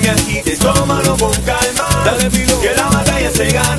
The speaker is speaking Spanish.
me agites, tómalo con calma. Dale, que la batalla se gana.